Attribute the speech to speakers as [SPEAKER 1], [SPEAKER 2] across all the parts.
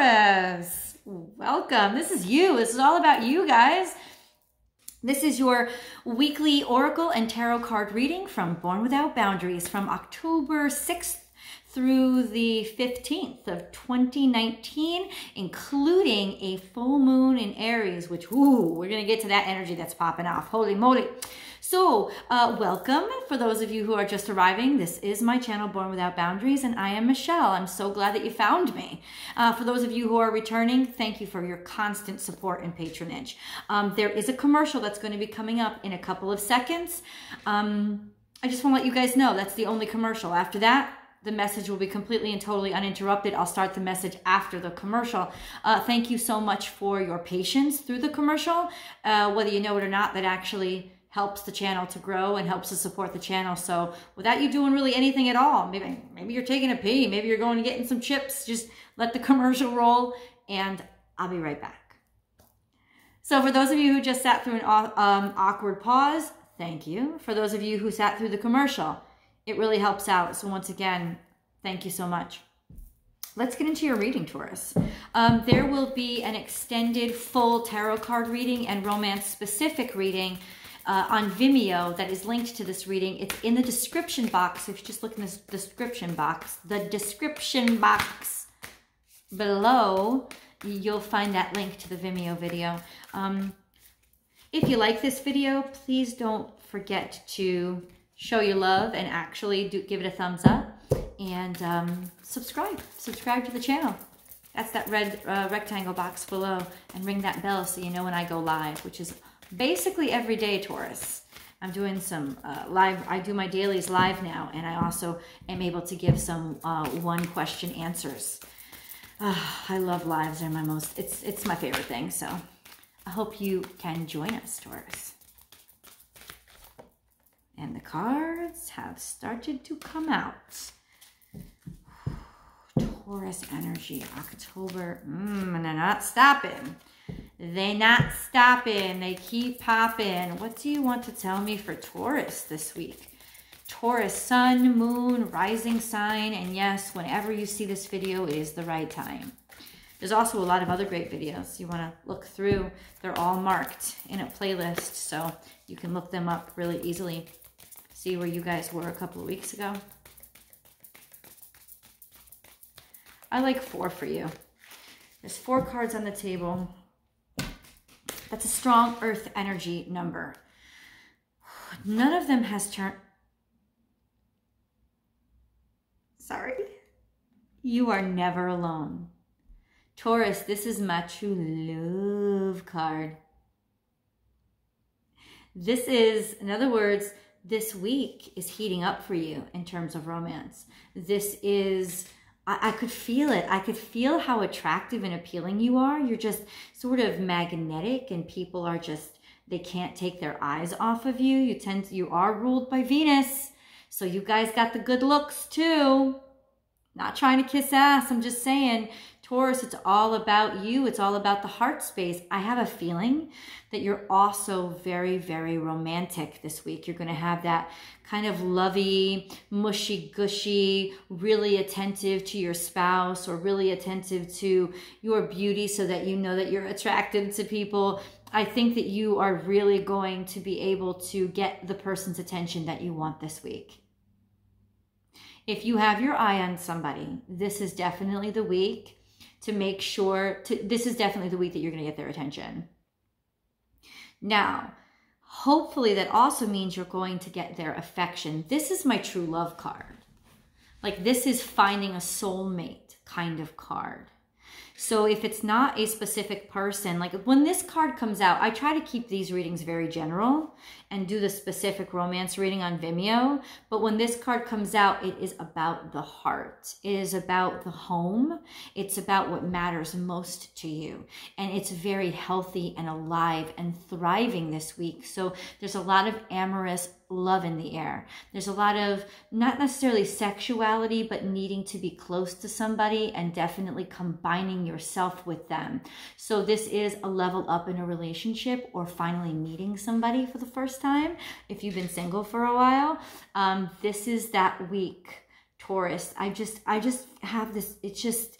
[SPEAKER 1] Taurus. Welcome. This is you. This is all about you guys. This is your weekly oracle and tarot card reading from Born Without Boundaries from October 6th through the 15th of 2019, including a full moon in Aries, which, ooh, we're going to get to that energy that's popping off. Holy moly. So, uh, welcome for those of you who are just arriving. This is my channel, Born Without Boundaries, and I am Michelle. I'm so glad that you found me. Uh, for those of you who are returning, thank you for your constant support and patronage. Um, there is a commercial that's going to be coming up in a couple of seconds. Um, I just want to let you guys know that's the only commercial. After that, the message will be completely and totally uninterrupted. I'll start the message after the commercial. Uh, thank you so much for your patience through the commercial. Uh, whether you know it or not, that actually helps the channel to grow and helps to support the channel. So without you doing really anything at all, maybe maybe you're taking a pee, maybe you're going to getting some chips, just let the commercial roll and I'll be right back. So for those of you who just sat through an um, awkward pause, thank you. For those of you who sat through the commercial, it really helps out. So once again, thank you so much. Let's get into your reading, Taurus. Um, there will be an extended full tarot card reading and romance specific reading uh, on Vimeo that is linked to this reading. It's in the description box. If you just look in this description box, the description box below, you'll find that link to the Vimeo video. Um, if you like this video, please don't forget to show your love and actually do, give it a thumbs up and um, subscribe. Subscribe to the channel. That's that red uh, rectangle box below and ring that bell so you know when I go live, which is basically every day, Taurus. I'm doing some uh, live, I do my dailies live now, and I also am able to give some uh, one question answers. Uh, I love lives, they're my most, it's, it's my favorite thing, so I hope you can join us, Taurus. And the cards have started to come out. Taurus energy, October, mm, and they're not stopping. They not stopping. They keep popping. What do you want to tell me for Taurus this week? Taurus, sun, moon, rising sign, and yes, whenever you see this video, it is the right time. There's also a lot of other great videos you want to look through. They're all marked in a playlist, so you can look them up really easily see where you guys were a couple of weeks ago. I like four for you. There's four cards on the table. That's a strong earth energy number. None of them has turned... Sorry. You are never alone. Taurus, this is my true love card. This is, in other words, this week is heating up for you in terms of romance. This is, I, I, could feel it. I could feel how attractive and appealing you are. You're just sort of magnetic and people are just, they can't take their eyes off of you. You tend to, you are ruled by Venus. So you guys got the good looks too. Not trying to kiss ass. I'm just saying Taurus, it's all about you. It's all about the heart space. I have a feeling that you're also very, very romantic this week. You're going to have that kind of lovey, mushy, gushy, really attentive to your spouse or really attentive to your beauty so that you know that you're attracted to people. I think that you are really going to be able to get the person's attention that you want this week. If you have your eye on somebody, this is definitely the week to make sure to this is definitely the week that you're going to get their attention. Now, hopefully that also means you're going to get their affection. This is my true love card. Like this is finding a soulmate kind of card. So if it's not a specific person, like when this card comes out, I try to keep these readings very general and do the specific romance reading on Vimeo. But when this card comes out, it is about the heart. It is about the home. It's about what matters most to you. And it's very healthy and alive and thriving this week. So there's a lot of amorous love in the air. There's a lot of not necessarily sexuality, but needing to be close to somebody and definitely combining yourself with them. So this is a level up in a relationship or finally meeting somebody for the first time. If you've been single for a while, um, this is that week, Taurus. I just, I just have this, it's just,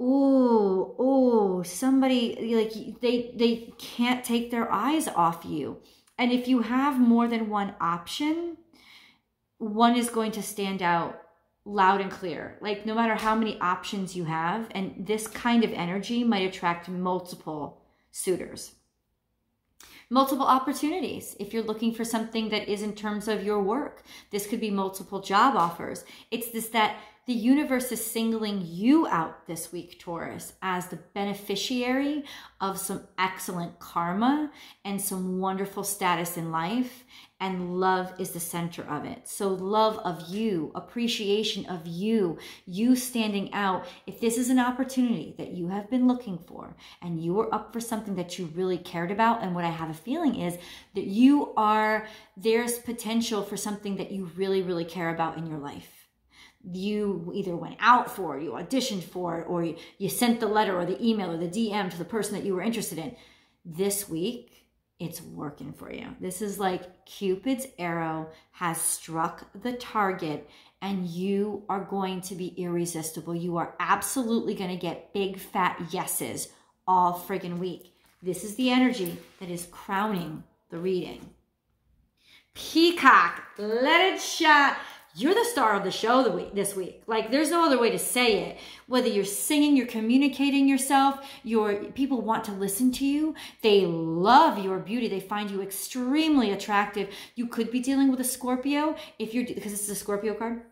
[SPEAKER 1] oh, oh, somebody like they they can't take their eyes off you. And if you have more than one option, one is going to stand out loud and clear. Like no matter how many options you have, and this kind of energy might attract multiple suitors. Multiple opportunities. If you're looking for something that is in terms of your work, this could be multiple job offers. It's this that the universe is singling you out this week, Taurus, as the beneficiary of some excellent karma and some wonderful status in life. And love is the center of it. So, love of you, appreciation of you, you standing out. If this is an opportunity that you have been looking for and you were up for something that you really cared about, and what I have a feeling is that you are, there's potential for something that you really, really care about in your life you either went out for, you auditioned for it, or you, you sent the letter or the email or the DM to the person that you were interested in. This week, it's working for you. This is like Cupid's arrow has struck the target and you are going to be irresistible. You are absolutely going to get big fat yeses all friggin' week. This is the energy that is crowning the reading. Peacock, let it shine you're the star of the show the week, this week. Like there's no other way to say it. Whether you're singing, you're communicating yourself, your people want to listen to you. They love your beauty. They find you extremely attractive. You could be dealing with a Scorpio if you're because it's a Scorpio card.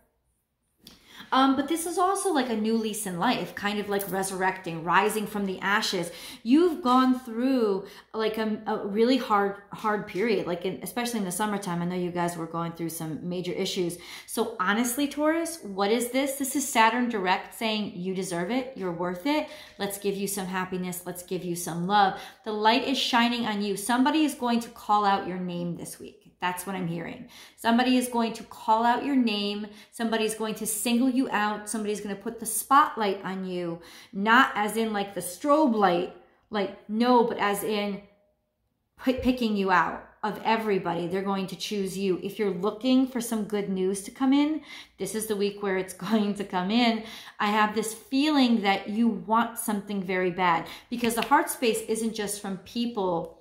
[SPEAKER 1] Um, but this is also like a new lease in life, kind of like resurrecting, rising from the ashes. You've gone through like a, a really hard, hard period, like in, especially in the summertime. I know you guys were going through some major issues. So honestly, Taurus, what is this? This is Saturn direct saying you deserve it. You're worth it. Let's give you some happiness. Let's give you some love. The light is shining on you. Somebody is going to call out your name this week. That's what I'm hearing. Somebody is going to call out your name. Somebody's going to single you out. Somebody's going to put the spotlight on you, not as in like the strobe light, like no, but as in picking you out of everybody. They're going to choose you. If you're looking for some good news to come in, this is the week where it's going to come in. I have this feeling that you want something very bad because the heart space isn't just from people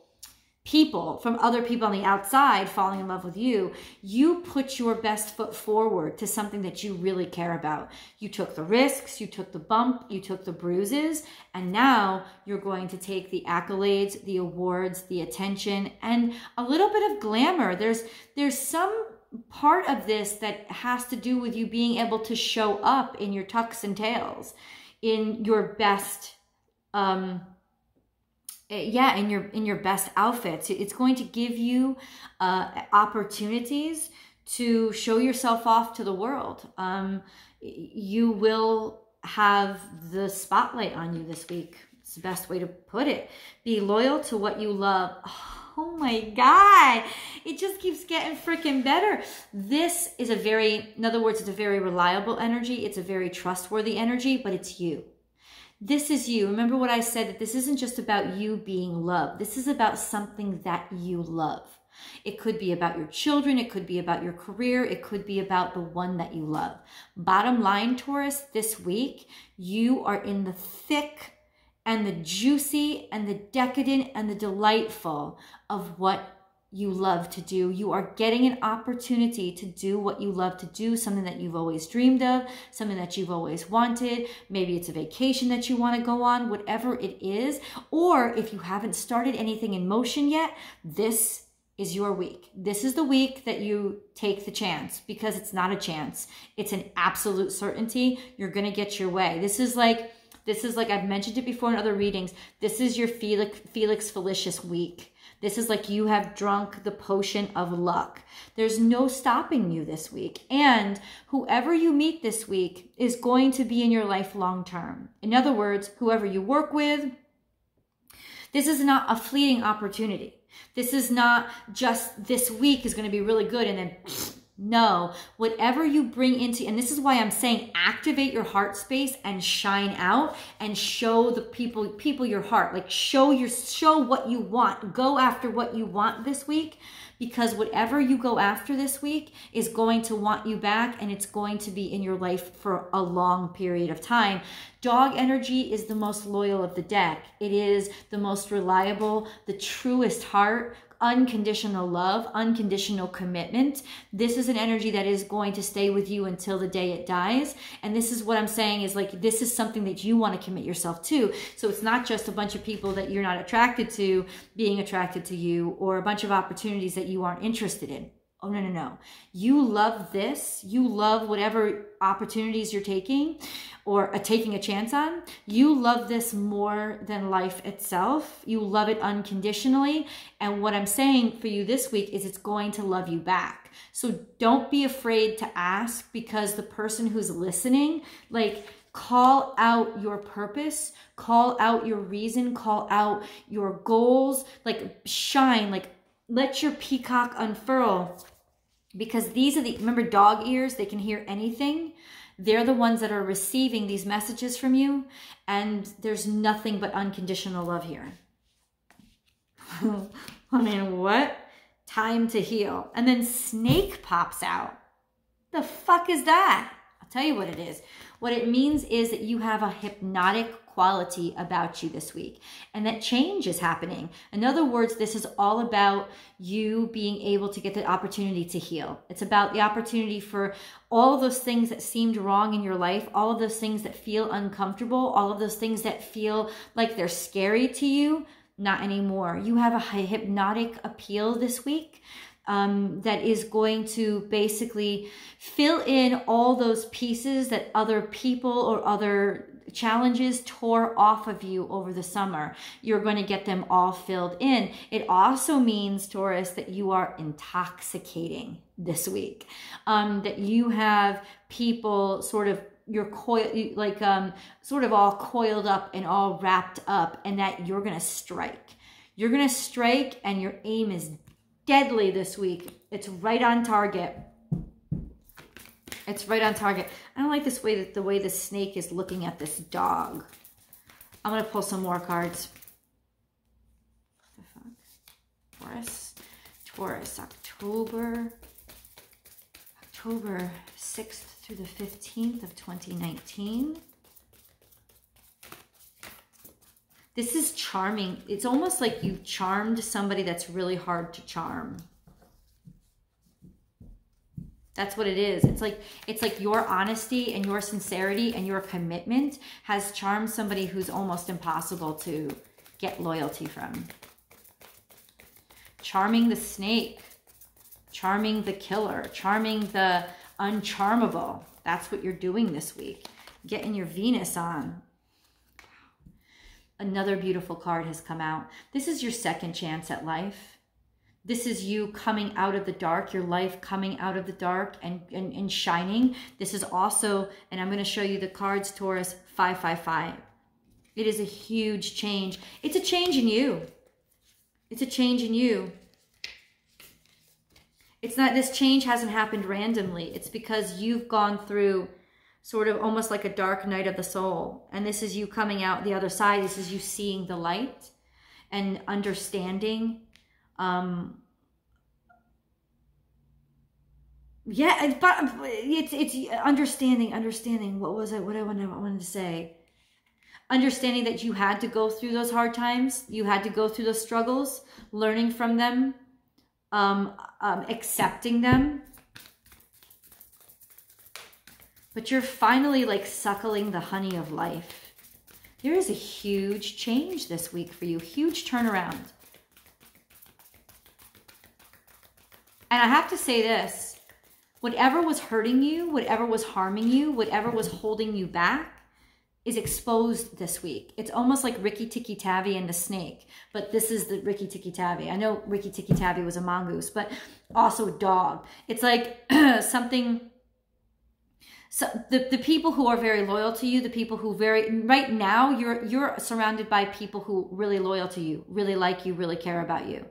[SPEAKER 1] people from other people on the outside falling in love with you, you put your best foot forward to something that you really care about. You took the risks, you took the bump, you took the bruises, and now you're going to take the accolades, the awards, the attention, and a little bit of glamour. There's there's some part of this that has to do with you being able to show up in your tux and tails, in your best um yeah in your in your best outfits. It's going to give you uh, opportunities to show yourself off to the world. Um, you will have the spotlight on you this week. It's the best way to put it. Be loyal to what you love. Oh my god. It just keeps getting freaking better. This is a very in other words it's a very reliable energy. It's a very trustworthy energy but it's you this is you. Remember what I said that this isn't just about you being loved. This is about something that you love. It could be about your children. It could be about your career. It could be about the one that you love. Bottom line, Taurus, this week, you are in the thick and the juicy and the decadent and the delightful of what you love to do. You are getting an opportunity to do what you love to do, something that you've always dreamed of, something that you've always wanted. Maybe it's a vacation that you want to go on, whatever it is. Or if you haven't started anything in motion yet, this is your week. This is the week that you take the chance because it's not a chance. It's an absolute certainty. You're going to get your way. This is like, this is like I've mentioned it before in other readings. This is your Felix, Felix Felicis week this is like you have drunk the potion of luck. There's no stopping you this week. And whoever you meet this week is going to be in your life long term. In other words, whoever you work with, this is not a fleeting opportunity. This is not just this week is going to be really good and then No, whatever you bring into, and this is why I'm saying activate your heart space and shine out and show the people, people your heart. Like show your, show what you want. Go after what you want this week because whatever you go after this week is going to want you back and it's going to be in your life for a long period of time. Dog energy is the most loyal of the deck. It is the most reliable, the truest heart, unconditional love, unconditional commitment. This is an energy that is going to stay with you until the day it dies. And this is what I'm saying is like, this is something that you want to commit yourself to. So it's not just a bunch of people that you're not attracted to being attracted to you or a bunch of opportunities that you aren't interested in. Oh, no, no, no. You love this. You love whatever opportunities you're taking or uh, taking a chance on. You love this more than life itself. You love it unconditionally. And what I'm saying for you this week is it's going to love you back. So don't be afraid to ask because the person who's listening, like, call out your purpose, call out your reason, call out your goals, like, shine, like, let your peacock unfurl. Because these are the remember dog ears? They can hear anything. They're the ones that are receiving these messages from you. And there's nothing but unconditional love here. I mean what? Time to heal. And then snake pops out. The fuck is that? I'll tell you what it is. What it means is that you have a hypnotic quality about you this week and that change is happening. In other words, this is all about you being able to get the opportunity to heal. It's about the opportunity for all of those things that seemed wrong in your life, all of those things that feel uncomfortable, all of those things that feel like they're scary to you. Not anymore. You have a hypnotic appeal this week. Um, that is going to basically fill in all those pieces that other people or other challenges tore off of you over the summer. You're going to get them all filled in. It also means, Taurus, that you are intoxicating this week. Um, that you have people sort of you're coil like um sort of all coiled up and all wrapped up and that you're gonna strike you're gonna strike and your aim is deadly this week it's right on target it's right on target. I don't like this way that the way the snake is looking at this dog. I'm gonna pull some more cards. What the fuck? Taurus, Taurus, October, October 6th through the 15th of 2019. This is charming. It's almost like you charmed somebody that's really hard to charm. That's what it is. It's like it's like your honesty and your sincerity and your commitment has charmed somebody who's almost impossible to get loyalty from. Charming the snake, charming the killer, charming the uncharmable. That's what you're doing this week. Getting your Venus on. Another beautiful card has come out. This is your second chance at life. This is you coming out of the dark, your life coming out of the dark and, and, and shining. This is also, and I'm going to show you the cards, Taurus 555. It is a huge change. It's a change in you. It's a change in you. It's not, this change hasn't happened randomly. It's because you've gone through sort of almost like a dark night of the soul. And this is you coming out the other side. This is you seeing the light and understanding um, yeah, but it's it's understanding, understanding. What was it? What I wanted, I wanted to say. Understanding that you had to go through those hard times, you had to go through those struggles, learning from them, um, um, accepting them. But you're finally like suckling the honey of life. There is a huge change this week for you, huge turnaround. And I have to say this whatever was hurting you, whatever was harming you, whatever was holding you back is exposed this week. It's almost like Rikki Tikki Tavi and the snake, but this is the Rikki Tikki Tavi. I know Rikki Tikki Tavi was a mongoose, but also a dog. It's like something so the, the people who are very loyal to you the people who very right now you're you're surrounded by people who really loyal to you really like you really care about you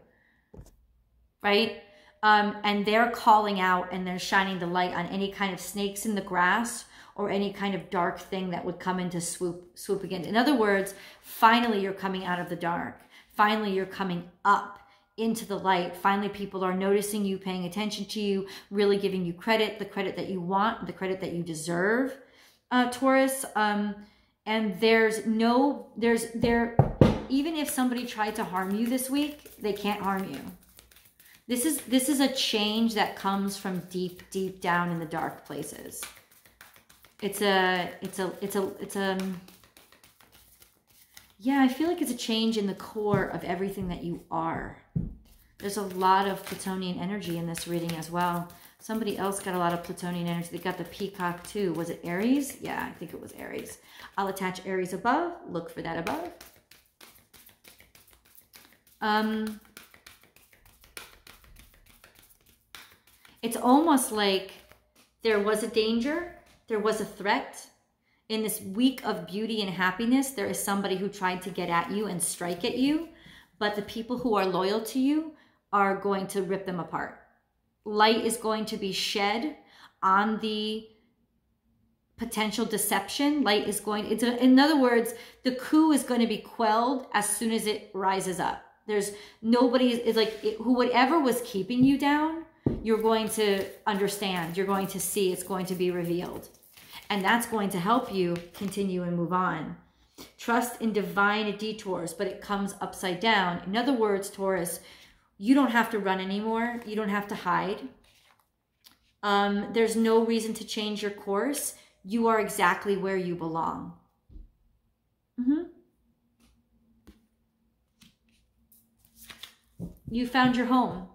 [SPEAKER 1] right Um, and they're calling out and they're shining the light on any kind of snakes in the grass or any kind of dark thing that would come into swoop swoop again. In other words, finally you're coming out of the dark. Finally you're coming up into the light. Finally people are noticing you, paying attention to you, really giving you credit, the credit that you want, the credit that you deserve. Uh, Taurus, um, and there's no, there's, there, even if somebody tried to harm you this week, they can't harm you. This is, this is a change that comes from deep, deep down in the dark places. It's a, it's a, it's a, it's a, yeah, I feel like it's a change in the core of everything that you are. There's a lot of Plutonian energy in this reading as well. Somebody else got a lot of Plutonian energy. They got the peacock too. Was it Aries? Yeah, I think it was Aries. I'll attach Aries above. Look for that above. Um, it's almost like there was a danger there was a threat. In this week of beauty and happiness, there is somebody who tried to get at you and strike at you, but the people who are loyal to you are going to rip them apart. Light is going to be shed on the potential deception. Light is going, it's a, in other words, the coup is going to be quelled as soon as it rises up. There's nobody is like it, who whatever was keeping you down, you're going to understand. You're going to see. It's going to be revealed. And that's going to help you continue and move on. Trust in divine detours, but it comes upside down. In other words, Taurus, you don't have to run anymore. You don't have to hide. Um, there's no reason to change your course. You are exactly where you belong. Mm-hmm. You found your home.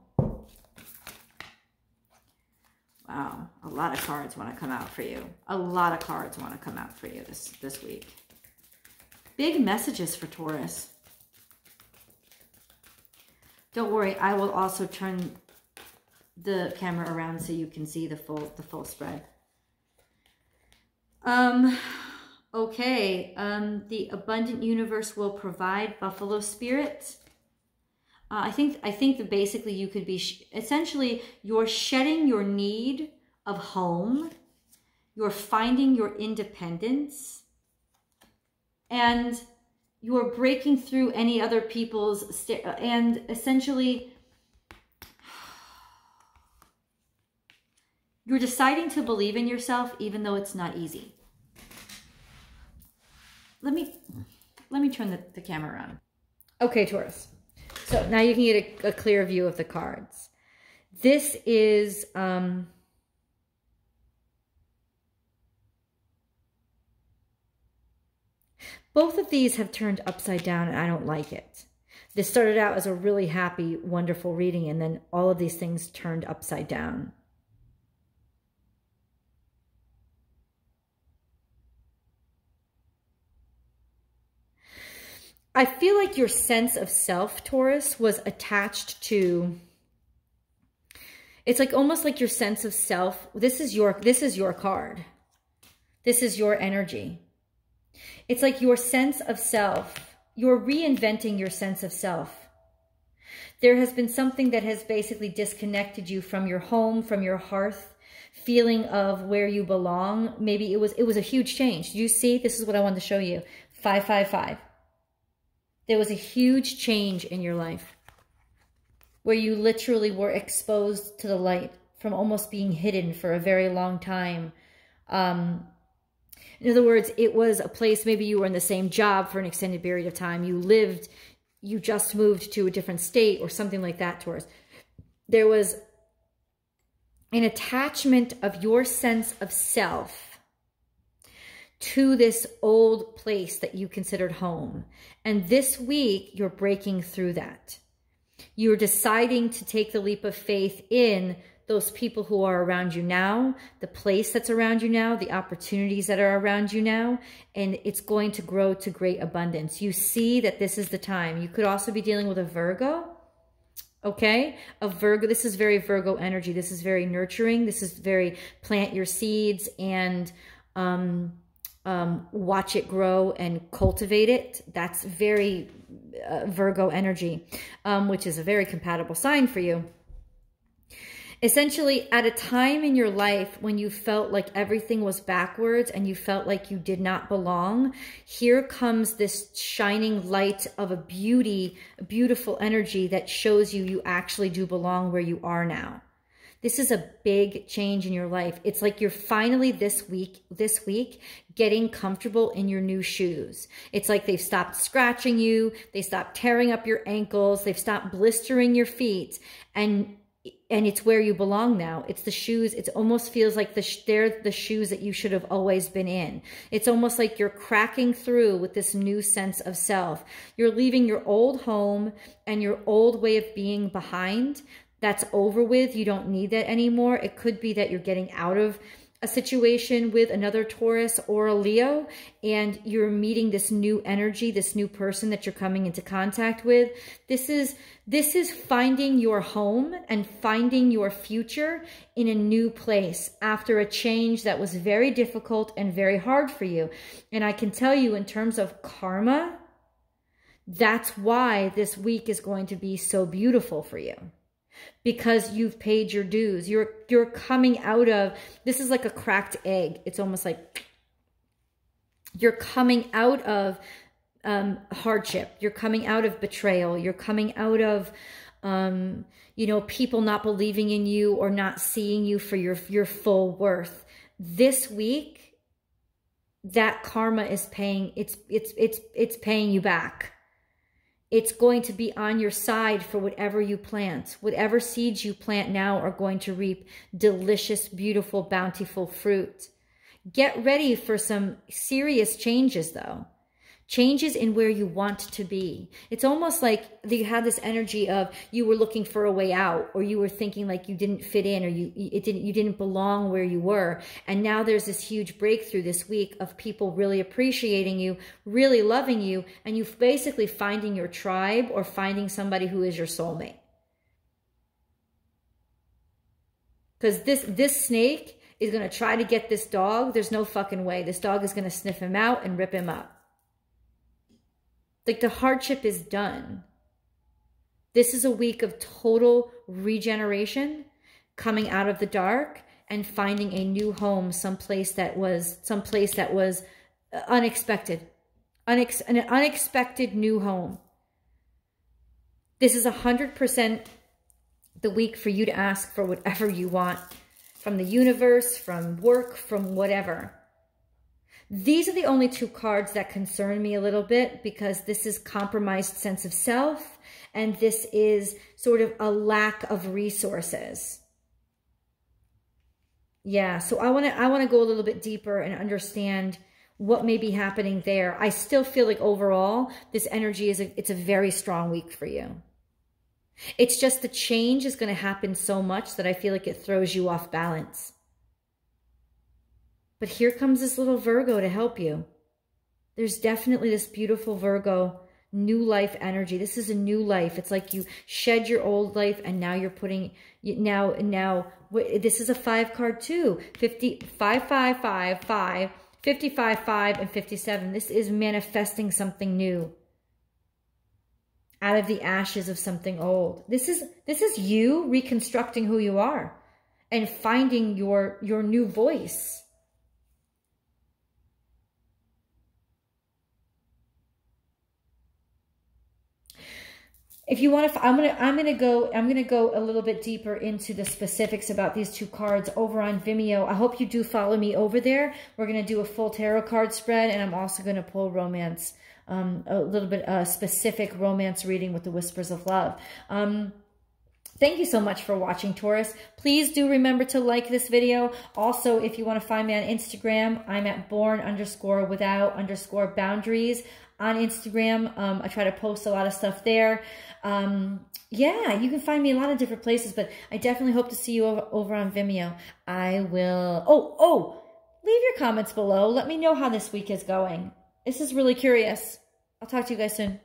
[SPEAKER 1] Wow, a lot of cards want to come out for you. A lot of cards want to come out for you this, this week. Big messages for Taurus. Don't worry, I will also turn the camera around so you can see the full the full spread. Um okay, um the abundant universe will provide buffalo spirit. Uh, I think I think that basically you could be essentially you're shedding your need of home, you're finding your independence, and you're breaking through any other people's and essentially you're deciding to believe in yourself even though it's not easy. Let me let me turn the, the camera around. Okay, Taurus. So now you can get a, a clear view of the cards. This is... Um, both of these have turned upside down and I don't like it. This started out as a really happy, wonderful reading and then all of these things turned upside down. I feel like your sense of self, Taurus, was attached to it's like almost like your sense of self. This is your this is your card. This is your energy. It's like your sense of self. You're reinventing your sense of self. There has been something that has basically disconnected you from your home, from your hearth, feeling of where you belong. Maybe it was it was a huge change. Do you see, this is what I wanted to show you. 555. There was a huge change in your life where you literally were exposed to the light from almost being hidden for a very long time. Um, in other words, it was a place, maybe you were in the same job for an extended period of time. You lived, you just moved to a different state or something like that Taurus. There was an attachment of your sense of self to this old place that you considered home. And this week, you're breaking through that. You're deciding to take the leap of faith in those people who are around you now, the place that's around you now, the opportunities that are around you now, and it's going to grow to great abundance. You see that this is the time. You could also be dealing with a Virgo, okay? A Virgo, this is very Virgo energy. This is very nurturing. This is very plant your seeds and um, um, watch it grow and cultivate it. That's very uh, Virgo energy, um, which is a very compatible sign for you. essentially at a time in your life when you felt like everything was backwards and you felt like you did not belong here comes this shining light of a beauty beautiful energy that shows you you actually do belong where you are now this is a big change in your life. It's like you're finally this week, this week, getting comfortable in your new shoes. It's like they've stopped scratching you. They stopped tearing up your ankles. They've stopped blistering your feet. And and it's where you belong now. It's the shoes. It almost feels like the they're the shoes that you should have always been in. It's almost like you're cracking through with this new sense of self. You're leaving your old home and your old way of being behind. That's over with. You don't need that anymore. It could be that you're getting out of a situation with another Taurus or a Leo and you're meeting this new energy, this new person that you're coming into contact with. This is this is finding your home and finding your future in a new place after a change that was very difficult and very hard for you. And I can tell you in terms of karma, that's why this week is going to be so beautiful for you because you've paid your dues. You're you're coming out of this is like a cracked egg. It's almost like you're coming out of um, hardship. You're coming out of betrayal. You're coming out of um, you know people not believing in you or not seeing you for your your full worth. This week, that karma is paying. It's it's it's it's paying you back it's going to be on your side for whatever you plant. Whatever seeds you plant now are going to reap delicious, beautiful, bountiful fruit. Get ready for some serious changes though changes in where you want to be. It's almost like you had this energy of you were looking for a way out or you were thinking like you didn't fit in or you it didn't you didn't belong where you were. And now there's this huge breakthrough this week of people really appreciating you, really loving you, and you basically finding your tribe or finding somebody who is your soulmate. Because this this snake is going to try to get this dog. There's no fucking way. This dog is going to sniff him out and rip him up. Like the hardship is done. This is a week of total regeneration, coming out of the dark and finding a new home someplace that was someplace that was uh, unexpected. Unex an unexpected new home. This is 100% the week for you to ask for whatever you want from the universe, from work, from whatever. These are the only two cards that concern me a little bit because this is compromised sense of self and this is sort of a lack of resources. Yeah, so I want to I want to go a little bit deeper and understand what may be happening there. I still feel like overall this energy is a, it's a very strong week for you. It's just the change is going to happen so much that I feel like it throws you off balance. But here comes this little Virgo to help you. There's definitely this beautiful Virgo new life energy. This is a new life. It's like you shed your old life and now you're putting now now this is a five card too. 50 5 5 5 5 55 5 and 57. This is manifesting something new out of the ashes of something old. This is this is you reconstructing who you are and finding your your new voice. If you want to i'm gonna i'm gonna go i'm gonna go a little bit deeper into the specifics about these two cards over on vimeo i hope you do follow me over there we're gonna do a full tarot card spread and i'm also gonna pull romance um, a little bit uh, specific romance reading with the whispers of love um, Thank you so much for watching, Taurus. Please do remember to like this video. Also, if you want to find me on Instagram, I'm at born underscore without underscore boundaries on Instagram. Um, I try to post a lot of stuff there. Um, yeah, you can find me a lot of different places, but I definitely hope to see you over, over on Vimeo. I will, oh, oh, leave your comments below. Let me know how this week is going. This is really curious. I'll talk to you guys soon.